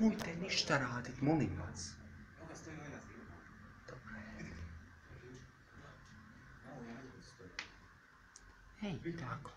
Nemojte ništa radit, molim vas. Hej, tako.